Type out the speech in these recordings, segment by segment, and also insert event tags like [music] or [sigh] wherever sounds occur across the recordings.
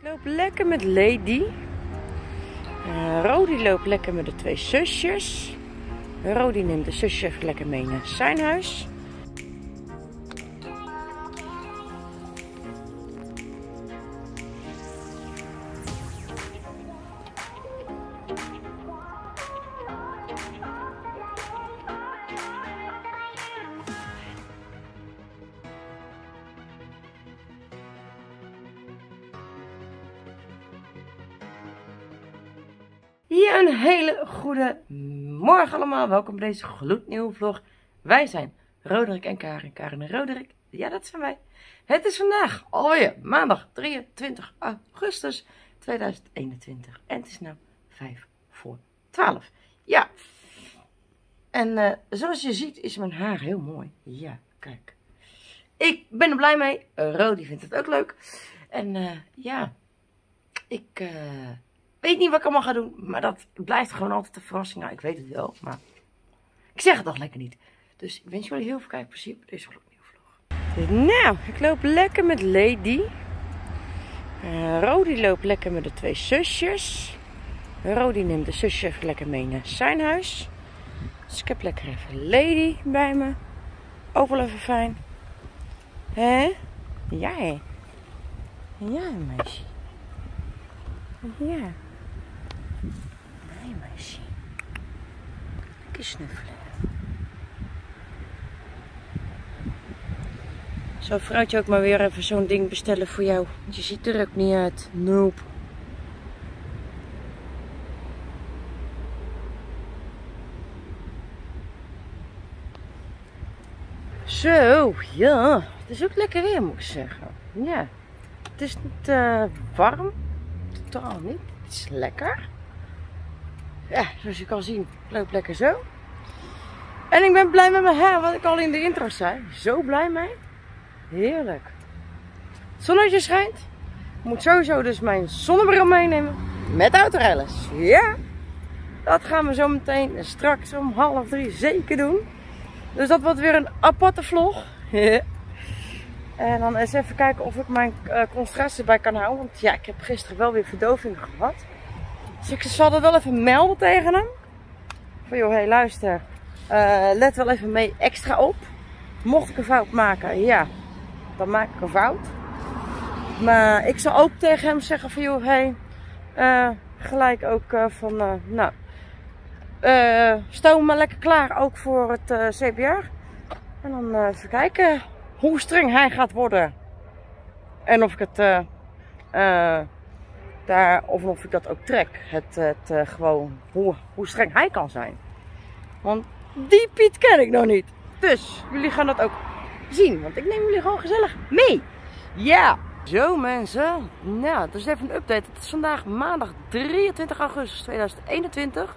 Ik loop lekker met Lady. Uh, Rodi loopt lekker met de twee zusjes. Rodi neemt de zusje lekker mee naar zijn huis. Een hele goede morgen allemaal. Welkom bij deze gloednieuwe vlog. Wij zijn Roderick en Karin. Karin en Roderick, ja dat zijn wij. Het is vandaag alweer maandag 23 augustus 2021. En het is nu 5 voor 12. Ja. En uh, zoals je ziet is mijn haar heel mooi. Ja, kijk. Ik ben er blij mee. Rodi vindt het ook leuk. En uh, ja, ik... Uh, weet niet wat ik allemaal ga doen, maar dat blijft gewoon altijd een verrassing. Nou, ik weet het wel, maar ik zeg het toch lekker niet. Dus ik wens jullie heel veel kijkplezier bij deze gloednieuwe vlog. Nou, ik loop lekker met Lady. Uh, Rodi loopt lekker met de twee zusjes. Rodi neemt de zusje even lekker mee naar zijn huis. Dus ik heb lekker even Lady bij me. Ook wel even fijn. Hè? Hè? Ja, meisje. Ja. Meisje. Lekker snuffelen. Zou vrouwtje ook maar weer even zo'n ding bestellen voor jou? Want je ziet er ook niet uit. Nope. Zo, ja. Het is ook lekker weer, moet ik zeggen. Ja. Het is niet uh, warm. Totaal niet. Het is lekker. Ja, zoals je kan zien, loopt lekker zo. En ik ben blij met mijn haar, wat ik al in de intro zei. Zo blij mee. Heerlijk. Het zonnetje schijnt. Ik moet sowieso dus mijn zonnebril meenemen. Met autorijles. Ja. Dat gaan we zo meteen straks om half drie zeker doen. Dus dat wordt weer een aparte vlog. [laughs] En dan eens even kijken of ik mijn uh, concentratie bij kan houden. Want ja, ik heb gisteren wel weer verdoving gehad. Dus ik zal dat wel even melden tegen hem. Van joh, hé hey, luister. Uh, let wel even mee extra op. Mocht ik een fout maken, ja, dan maak ik een fout. Maar ik zal ook tegen hem zeggen van joh, hey, uh, gelijk ook van, nou, stoom maar lekker klaar ook voor het CPR. En dan even kijken hoe streng hij gaat worden. En of ik het daar, of of ik dat ook trek. Het, het uh, gewoon, hoe, hoe streng hij kan zijn. Want die Piet ken ik nog niet. Dus jullie gaan dat ook zien. Want ik neem jullie gewoon gezellig mee. Ja. Zo mensen. Nou, dus even een update. Het is vandaag maandag 23 augustus 2021.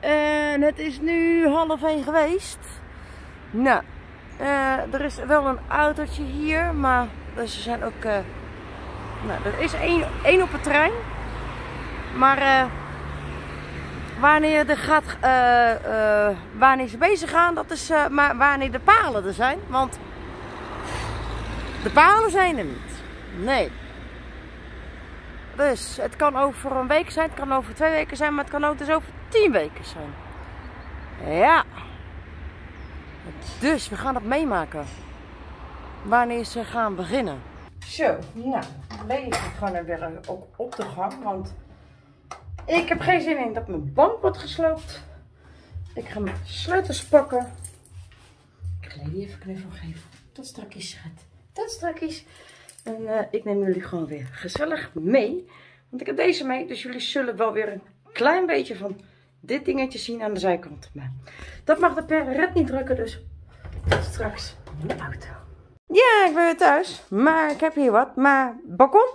En het is nu half 1 geweest. Nou, uh, er is wel een autootje hier, maar er zijn ook. Uh, nou, er is één, één op het terrein. Maar uh, wanneer, er gaat, wanneer ze bezig gaan, dat is maar wanneer de palen er zijn. Want de palen zijn er niet. Nee. Dus het kan over een week zijn, het kan over twee weken zijn, maar het kan ook dus over tien weken zijn. Ja. Dus we gaan dat meemaken. Wanneer ze gaan beginnen. Zo, nou, Lady gaat gewoon weer op, op de gang. Want ik heb geen zin in dat mijn bank wordt gesloopt. Ik ga mijn sleutels pakken. Ik ga Lady even knuffel geven. Tot strakjes, schat. Tot strakjes. En uh, ik neem jullie gewoon weer gezellig mee. Want ik heb deze mee. Dus jullie zullen wel weer een klein beetje van dit dingetje zien aan de zijkant. Maar dat mag de per red niet drukken, dus tot straks in de auto. Ja, ik ben weer thuis. Maar ik heb hier wat. Maar balkon?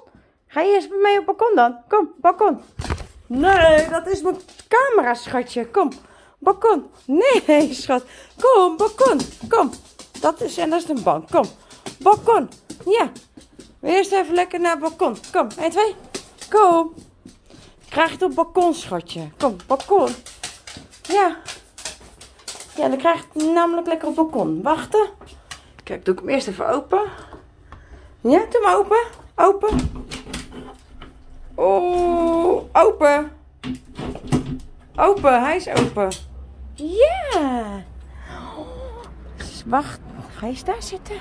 Ga je eerst mee op balkon dan? Kom, balkon. Nee, dat is mijn camera, schatje. Kom, balkon. Nee, [laughs] schat. Kom, balkon. Kom. Dat is, en dat is een bank. Kom, balkon. Ja. Eerst even lekker naar balkon. Kom, 1, 2. Kom. Krijg je het op balkon, schatje. Kom, balkon. Ja. Ja, dan krijg het namelijk lekker op balkon. Wachten. Kijk, doe ik hem eerst even open. Ja, doe hem open. Open. Open. Open, hij is open. Ja. Wacht, ga je daar zitten?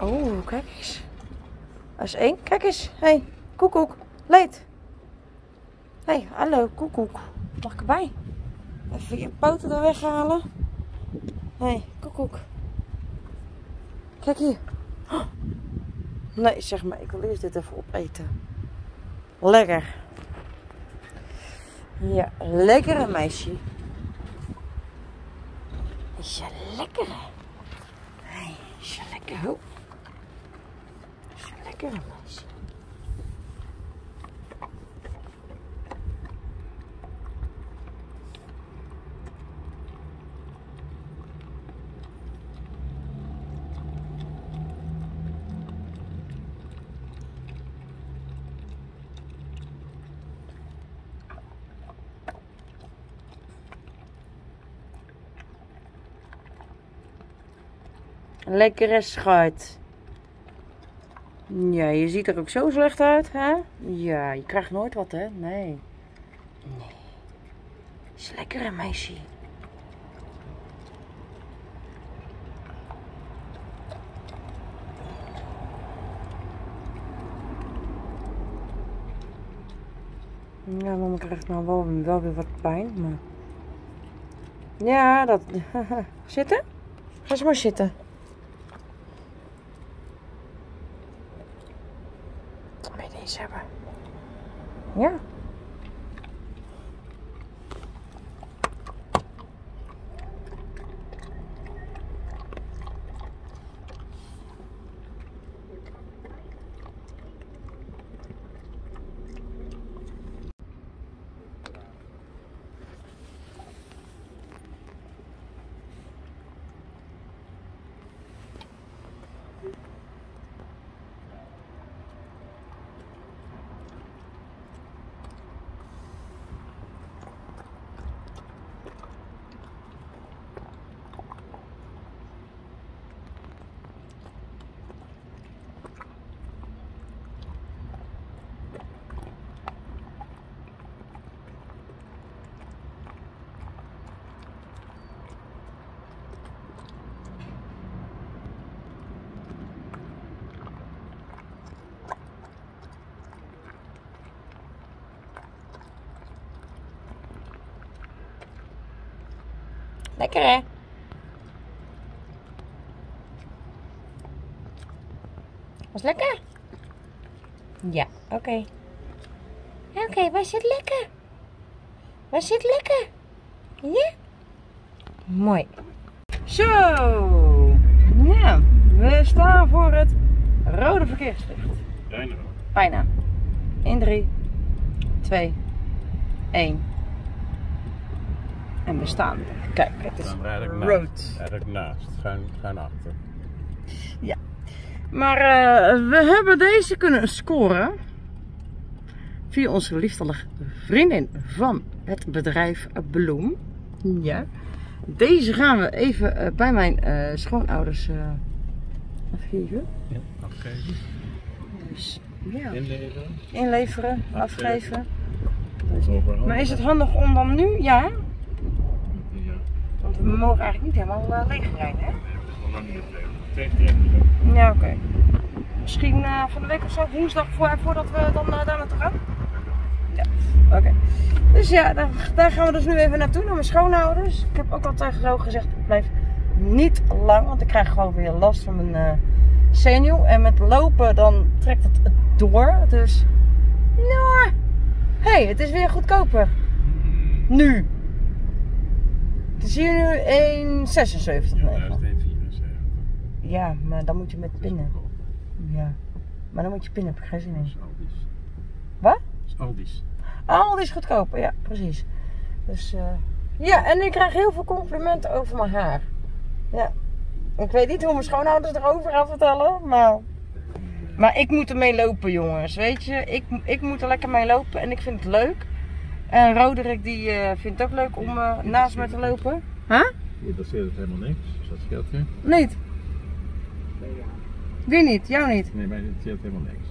Oh, kijk eens. Dat is één. Kijk eens. Hé, hey, koekoek. Leed. Hé, hey, hallo, koekoek. Mag ik erbij? Even je poten er weghalen. Hé, hey, koekoek. Kijk hier. Nee, zeg maar, ik wil eerst dit even opeten. Lekker. Ja, lekkere meisje. Is je lekker? Hey, is je lekker? Oh. Is je lekkere meisje? Lekkere schat. Ja, je ziet er ook zo slecht uit, hè? Ja, je krijgt nooit wat, hè? Nee. Nee. Is lekker, een meisje. Ja, mama krijgt nou wel, wel weer wat pijn, maar... Ja, dat... [laughs] zitten? Ga eens maar zitten. Hebben. Ja. Lekker hè? Was lekker? Ja, oké. Okay. Oké, okay, was het lekker? Was het lekker? Ja? Mooi. Zo. Nou, we staan voor het rode verkeerslicht. Bijna. Bijna. In 3, 2, 1. En we staan. Kijk, het is rood. Eigenlijk naast, schuin, schuin achter. Ja. Maar uh, we hebben deze kunnen scoren. Via onze liefdelige vriendin van het bedrijf Bloem. Ja. Deze gaan we even uh, bij mijn uh, schoonouders afgeven. Ja, afgeven. Dus, ja. Inleveren. Inleveren, afgeven. afgeven. Maar is het handig om dan nu, ja, we mogen eigenlijk niet helemaal uh, leeg rijden, hè? Ja, oké. Misschien uh, van de week of zo, woensdag, voor, voordat we dan uh, daar naartoe gaan? Ja, oké. Dus ja, daar, daar, gaan we dus nu even naartoe, naar mijn schoonouders. Ik heb ook al tegen zo gezegd, ik blijf niet lang, want ik krijg gewoon weer last van mijn uh, zenuw. En met lopen, dan trekt het door. Dus, nou, hey, het is weer goedkoper. Nu. Het is hier nu 1,76 Ja, maar dan moet je met pinnen. Ja, maar dan moet je pinnen, heb ik geen zin in. Aldi's. Wat? Aldi's. Aldi's goedkoper, ja, precies. Dus uh, ja, en ik krijg heel veel complimenten over mijn haar. Ja. Ik weet niet hoe mijn schoonouders erover gaan vertellen, maar... Maar ik moet ermee lopen, jongens. Weet je, ik, ik moet er lekker mee lopen en ik vind het leuk. En Roderick die uh, vindt het ook leuk om uh, naast me te lopen. Huh? Je interesseert het helemaal niks, dus dat scheelt je. Niet? Wie niet? Jou niet? Nee, mij interesseert helemaal niks.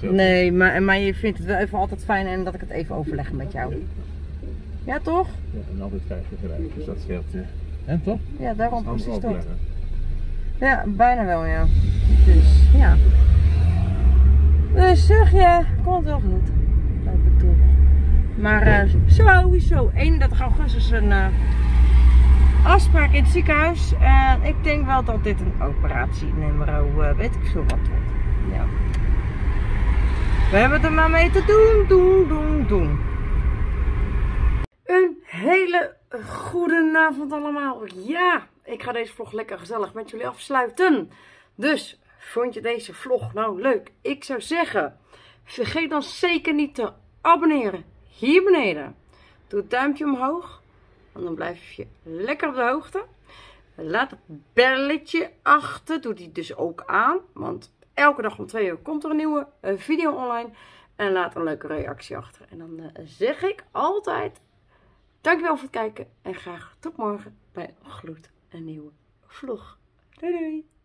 Zelf. Nee, maar, maar je vindt het wel even altijd fijn en dat ik het even overleg met jou. Ja, toch? Ja, en altijd krijg je gelijk, dus dat scheelt je. En toch? Ja, daarom precies overleggen. Ja, bijna wel, ja. Dus, ja. Dus zeg je, komt wel goed. Maar eh, sowieso, 31 augustus een eh, afspraak in het ziekenhuis. En ik denk wel dat dit een operatie nummer, eh, weet ik veel wat. Ja. We hebben er maar mee te doen, doen, doen, doen. Een hele goede avond allemaal. Ja, ik ga deze vlog lekker gezellig met jullie afsluiten. Dus, vond je deze vlog nou leuk? Ik zou zeggen, vergeet dan zeker niet te abonneren hier beneden. Doe het duimpje omhoog, want dan blijf je lekker op de hoogte. Laat het belletje achter, doe die dus ook aan, want elke dag om twee uur komt er een nieuwe eh, video online. En laat een leuke reactie achter. En dan eh, zeg ik altijd Dankjewel voor het kijken en graag tot morgen bij een gloed een nieuwe vlog. Doei doei!